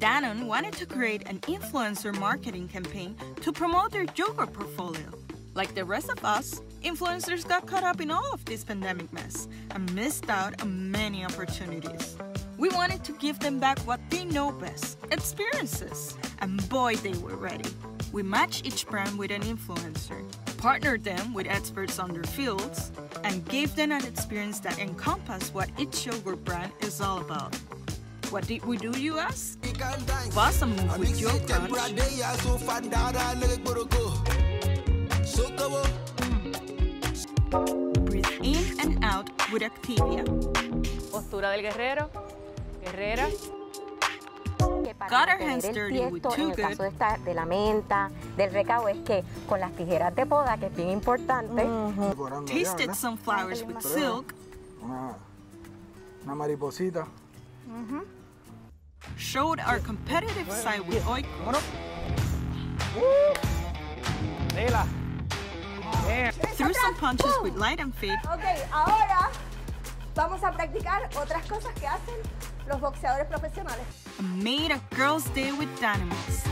Danone wanted to create an influencer marketing campaign to promote their yogurt portfolio. Like the rest of us, influencers got caught up in all of this pandemic mess and missed out on many opportunities. We wanted to give them back what they know best experiences. And boy, they were ready. We matched each brand with an influencer, partnered them with experts on their fields, and gave them an experience that encompassed what each yogurt brand is all about. What did we do, you ask? Bust a move with your crunch. Breathe in and out with Activia. Postura del guerrero, guerrera. que para Got our hands el dirty with Too en el Good. caso de, esta, de la menta, del recao, es que con las tijeras de poda, que es bien importante, Tasted some flowers with silk. Una, una mariposita. Showed our competitive side with oik. Dila. Threw some punches with light and fit. Ok, ahora vamos a practicar otras cosas que hacen los boxeadores profesionales. made a girls' day with Danimals.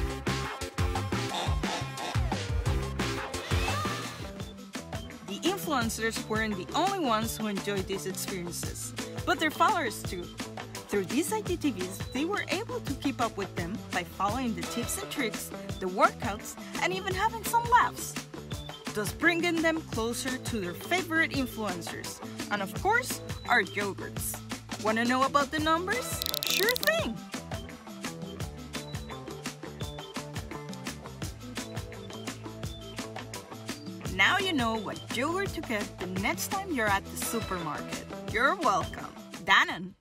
The influencers weren't the only ones who enjoyed these experiences, but their followers too. Through these IGTVs, they were able to keep up with them by following the tips and tricks, the workouts, and even having some laughs. Thus bringing them closer to their favorite influencers, and of course, our yogurts. Wanna know about the numbers? Sure thing! Now you know what yogurt to get the next time you're at the supermarket. You're welcome. Danone.